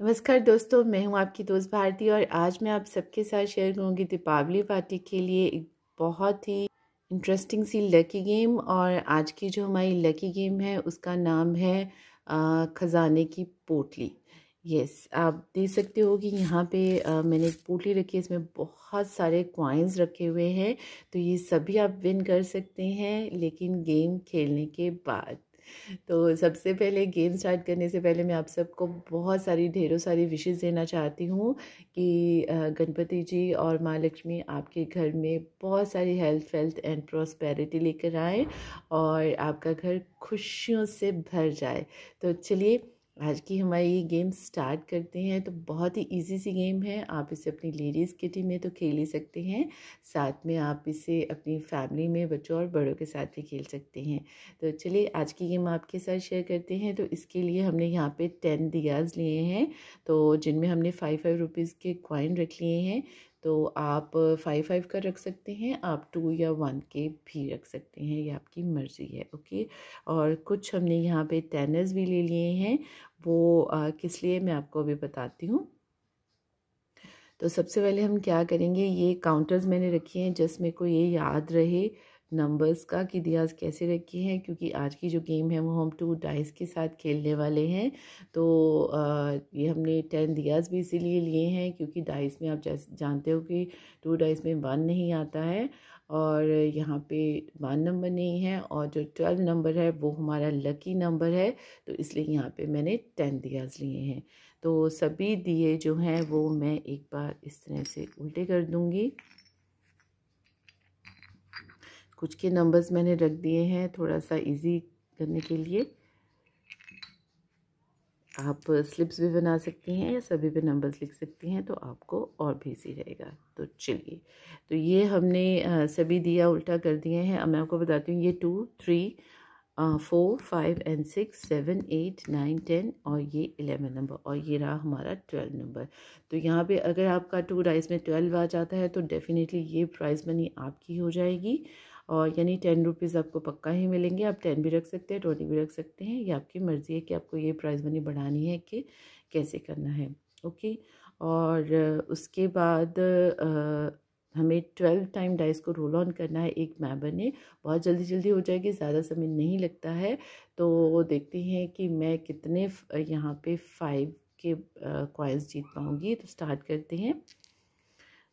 नमस्कार दोस्तों मैं हूँ आपकी दोस्त भारती और आज मैं आप सबके साथ शेयर करूँगी दीपावली पार्टी के लिए एक बहुत ही इंटरेस्टिंग सी लकी गेम और आज की जो हमारी लकी गेम है उसका नाम है ख़जाने की पोटली। यस आप देख सकते हो कि यहाँ पे आ, मैंने एक पोटली रखी है इसमें बहुत सारे क्वाइंस रखे हुए हैं तो ये सभी आप विन कर सकते हैं लेकिन गेम खेलने के बाद। तो सबसे पहले गेम स्टार्ट करने से पहले मैं आप सबको बहुत सारी, ढेरों सारी विशेज़ देना चाहती हूँ कि गणपति जी और माँ लक्ष्मी आपके घर में बहुत सारी हेल्थ वेल्थ एंड प्रॉस्पेरिटी लेकर आए और आपका घर खुशियों से भर जाए। तो चलिए आज की हमारी ये गेम स्टार्ट करते हैं। तो बहुत ही इजी सी गेम है। आप इसे अपनी लेडीज़ किटी में तो खेल ही सकते हैं। साथ में आप इसे अपनी फैमिली में बच्चों और बड़ों के साथ भी खेल सकते हैं। तो चलिए, आज की गेम आपके साथ शेयर करते हैं। तो इसके लिए हमने यहाँ पे टेन दियाज लिए हैं। तो जिनमें हमने फाइव फाइव रुपीज़ के कॉइन रख लिए हैं। तो आप फाइव फाइव का रख सकते हैं आप टू या वन के भी रख सकते हैं ये आपकी मर्ज़ी है ओके और कुछ हमने यहाँ पे टेनर्स भी ले लिए हैं वो आ, किस लिए मैं आपको अभी बताती हूँ। तो सबसे पहले हम क्या करेंगे ये काउंटर्स मैंने रखे हैं जिसमें को ये याद रहे नंबर्स का कि दियाज कैसे रखे हैं क्योंकि आज की जो गेम है वो हम टू डाइस के साथ खेलने वाले हैं। तो आ, ये हमने टेन दियाज भी इसीलिए लिए हैं क्योंकि डाइस में आप जैसे जानते हो कि टू डाइस में वन नहीं आता है और यहाँ पे वन नंबर नहीं है और जो ट्वेल्व नंबर है वो हमारा लकी नंबर है तो इसलिए यहाँ पे मैंने टेन दियाज लिए हैं। तो सभी दिए जो हैं वो मैं एक बार इस तरह से उल्टे कर दूँगी। कुछ के नंबर्स मैंने रख दिए हैं थोड़ा सा इजी करने के लिए। आप स्लिप्स भी बना सकती हैं या सभी पे नंबर्स लिख सकती हैं तो आपको और भी इजी रहेगा। तो चलिए तो ये हमने सभी दिया उल्टा कर दिए हैं। अब मैं आपको बताती हूँ, ये two three four five and six seven eight nine ten और ये इलेवन नंबर और ये रहा हमारा ट्वेल्व नंबर तो यहाँ पे अगर आपका टू राइस में ट्वेल्व आ जाता है तो डेफिनेटली ये प्राइज़ मनी आपकी हो जाएगी। और यानी टेन रुपीज़ आपको पक्का ही मिलेंगे। आप टेन भी रख सकते हैं ट्वेंटी भी रख सकते हैं। ये आपकी मर्ज़ी है कि आपको ये प्राइज़ मनी बढ़ानी है कि कैसे करना है ओके? और उसके बाद आ, हमें ट्वेल्व टाइम डाइस को रोल ऑन करना है एक मैं बने बहुत जल्दी जल्दी हो जाएगी ज़्यादा समय नहीं लगता है। तो देखते हैं कि मैं कितने यहाँ पे फाइव के कॉइन्स जीत पाऊँगी। तो स्टार्ट करते हैं।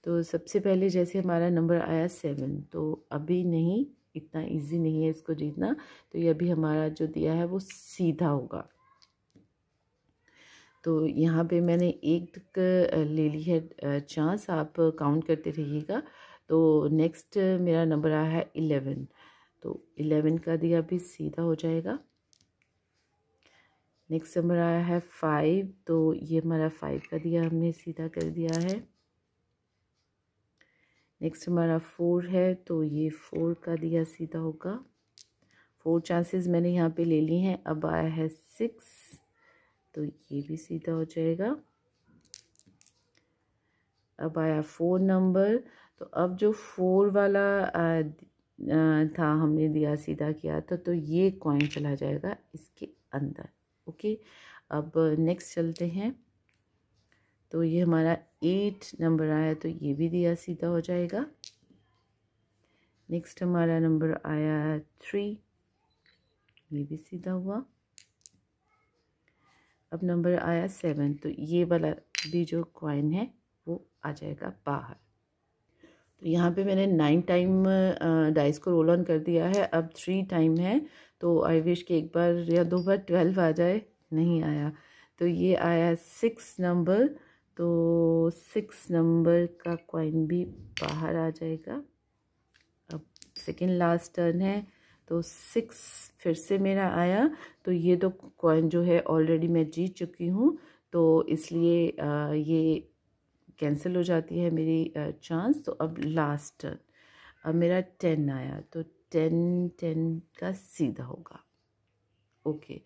तो सबसे पहले जैसे हमारा नंबर आया सेवन तो अभी नहीं, इतना इजी नहीं है इसको जीतना तो ये अभी हमारा जो दिया है वो सीधा होगा। तो यहाँ पे मैंने एक ले ली है चांस आप काउंट करते रहिएगा। तो नेक्स्ट मेरा नंबर आया है इलेवन तो इलेवन का दिया भी सीधा हो जाएगा। नेक्स्ट नंबर आया है फाइव तो ये हमारा फाइव का दिया हमने सीधा कर दिया है। नेक्स्ट हमारा फोर है तो ये फोर का दिया सीधा होगा। फोर चांसेस मैंने यहाँ पे ले ली हैं अब आया है सिक्स तो ये भी सीधा हो जाएगा। अब आया फोर नंबर तो अब जो फोर वाला आ, था हमने दिया सीधा किया था तो ये कॉइन चला जाएगा इसके अंदर ओके अब नेक्स्ट चलते हैं। तो ये हमारा एट नंबर आया तो ये भी दिया सीधा हो जाएगा। नेक्स्ट हमारा नंबर आया थ्री ये भी सीधा हुआ। अब नंबर आया सेवन तो ये वाला भी जो कॉइन है, वो आ जाएगा बाहर। तो यहाँ पे मैंने नाइन टाइम डाइस को रोल ऑन कर दिया है। अब थ्री टाइम है तो आई विश कि एक बार या दो बार ट्वेल्व आ जाए, नहीं आया। तो ये आया सिक्स नंबर तो सिक्स नंबर का कॉइन भी बाहर आ जाएगा। अब सेकेंड लास्ट टर्न है तो सिक्स फिर से मेरा आया। तो ये तो कॉइन जो है ऑलरेडी मैं जीत चुकी हूँ। तो इसलिए ये कैंसिल हो जाती है मेरी चांस तो अब लास्ट टर्न अब मेरा टेन आया। तो टेन टेन का सीधा होगा। ओके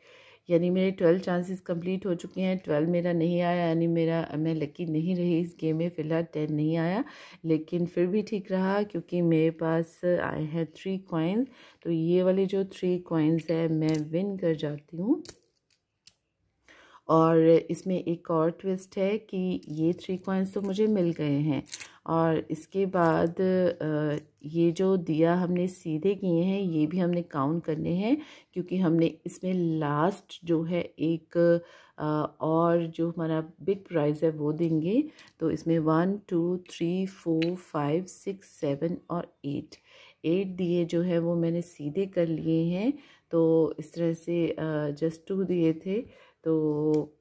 यानी मेरे ट्वेल्व चांसेस कंप्लीट हो चुके हैं, ट्वेल्व मेरा नहीं आया, यानी मेरा, मैं लकी नहीं रही इस गेम में, फ़िलहाल टेन नहीं आया, लेकिन फिर भी ठीक रहा क्योंकि मेरे पास आए हैं थ्री कॉइन्स तो ये वाले जो थ्री कॉइन्स है, मैं विन कर जाती हूँ। और इसमें एक और ट्विस्ट है कि ये थ्री कॉइन्स तो मुझे मिल गए हैं। और इसके बाद ये जो दिया हमने सीधे किए हैं, ये भी हमने काउंट करने हैं, क्योंकि हमने इसमें लास्ट जो है एक और जो हमारा बिग प्राइज़ है वो देंगे। तो इसमें one two three four five six seven और एट एट दिए जो है वो मैंने सीधे कर लिए हैं। तो इस तरह से जस्ट टू दिए थे। तो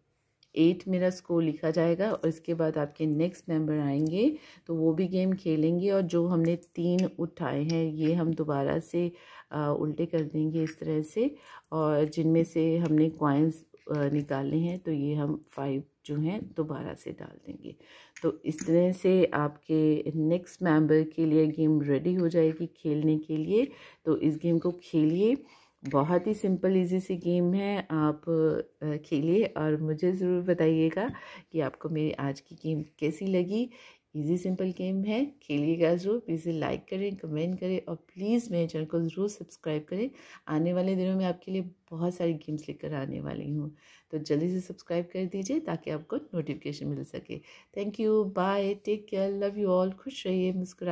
एट मेरा स्कोर लिखा जाएगा और इसके बाद आपके नेक्स्ट मेंबर आएँगे तो वो भी गेम खेलेंगे और जो हमने तीन उठाए हैं ये हम दोबारा से आ, उल्टे कर देंगे इस तरह से और जिनमें से हमने कॉइन्स निकाले हैं तो ये हम फाइव जो हैं दोबारा से डाल देंगे। तो इस तरह से आपके नेक्स्ट मेंबर के लिए गेम रेडी हो जाएगी खेलने के लिए। तो इस गेम को खेलिए। बहुत ही सिंपल इजी सी गेम है आप खेलिए और मुझे ज़रूर बताइएगा कि आपको मेरी आज की गेम कैसी लगी। इजी सिंपल गेम है। खेलिएगा ज़रूर। प्लीज़ लाइक करें कमेंट करें और प्लीज़ मेरे चैनल को ज़रूर सब्सक्राइब करें। आने वाले दिनों में आपके लिए बहुत सारी गेम्स लेकर आने वाली हूँ। तो जल्दी से सब्सक्राइब कर दीजिए ताकि आपको नोटिफिकेशन मिल सके। Thank you bye take care love you all खुश रहिए. मुस्कुरा